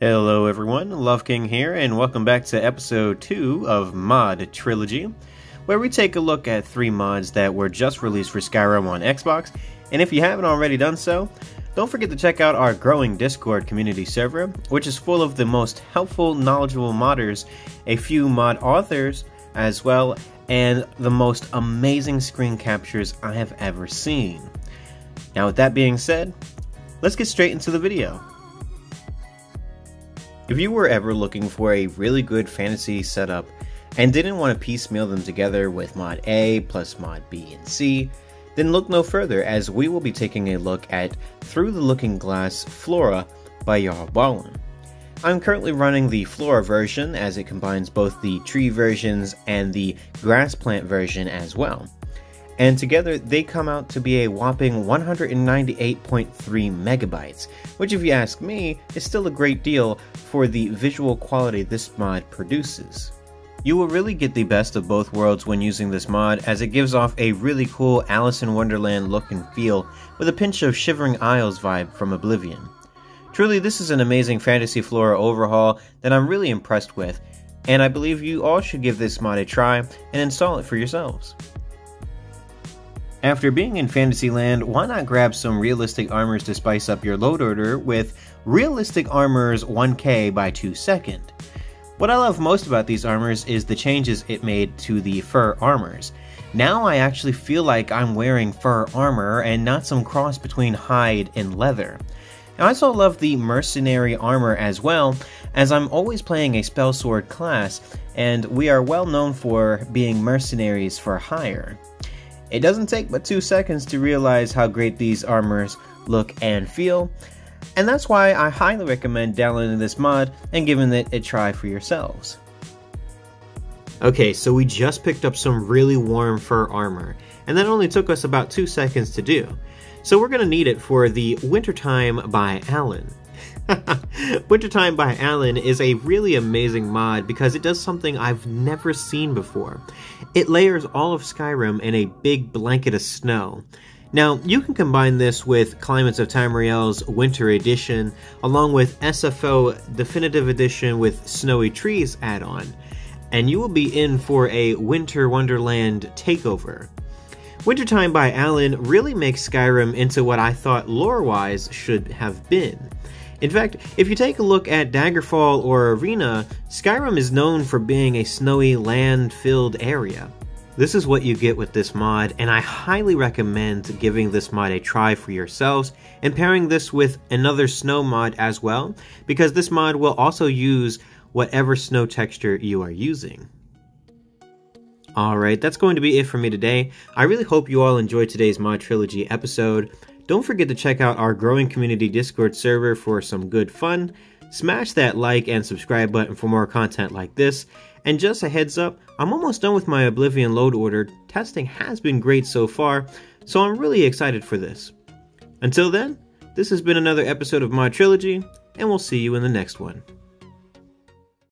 Hello everyone, LoveKing here, and welcome back to episode 2 of Mod Trilogy, where we take a look at three mods that were just released for Skyrim on Xbox, and if you haven't already done so, don't forget to check out our growing Discord community server, which is full of the most helpful, knowledgeable modders, a few mod authors as well, and the most amazing screen captures I have ever seen. Now with that being said, let's get straight into the video. If you were ever looking for a really good fantasy setup and didn't want to piecemeal them together with mod A plus mod B and C, then look no further as we will be taking a look at Through the Looking Glass Flora by JarlBallin. I'm currently running the Flora version as it combines both the tree versions and the grass plant version as well and together they come out to be a whopping 198.3 megabytes, which if you ask me, is still a great deal for the visual quality this mod produces. You will really get the best of both worlds when using this mod as it gives off a really cool Alice in Wonderland look and feel with a pinch of Shivering Isles vibe from Oblivion. Truly, this is an amazing Fantasy Flora overhaul that I'm really impressed with, and I believe you all should give this mod a try and install it for yourselves. After being in Fantasyland, why not grab some realistic armors to spice up your load order with Realistic Armors 1K by TwoSecond? What I love most about these armors is the changes it made to the fur armors. Now I actually feel like I'm wearing fur armor and not some cross between hide and leather. I also love the mercenary armor as well, as I'm always playing a spell sword class, and we are well known for being mercenaries for hire. It doesn't take but two seconds to realize how great these armors look and feel, and that's why I highly recommend downloading this mod and giving it a try for yourselves. Okay, so we just picked up some really warm fur armor, and that only took us about two seconds to do. So we're going to need it for the Wintertime by Alaan. Wintertime by Alaan is a really amazing mod because it does something I've never seen before. It layers all of Skyrim in a big blanket of snow. Now, you can combine this with Climates of Tamriel's Winter Edition, along with SFO Definitive Edition with Snowy Trees add-on, and you will be in for a Winter Wonderland takeover. Wintertime by Alaan really makes Skyrim into what I thought lore-wise should have been. In fact, if you take a look at Daggerfall or Arena, Skyrim is known for being a snowy, land-filled area. This is what you get with this mod, and I highly recommend giving this mod a try for yourselves, and pairing this with another snow mod as well, because this mod will also use whatever snow texture you are using. Alright, that's going to be it for me today. I really hope you all enjoyed today's Mod Trilogy episode. Don't forget to check out our growing community Discord server for some good fun. Smash that like and subscribe button for more content like this. And just a heads up, I'm almost done with my Oblivion load order. Testing has been great so far, so I'm really excited for this. Until then, this has been another episode of Mod Trilogy, and we'll see you in the next one.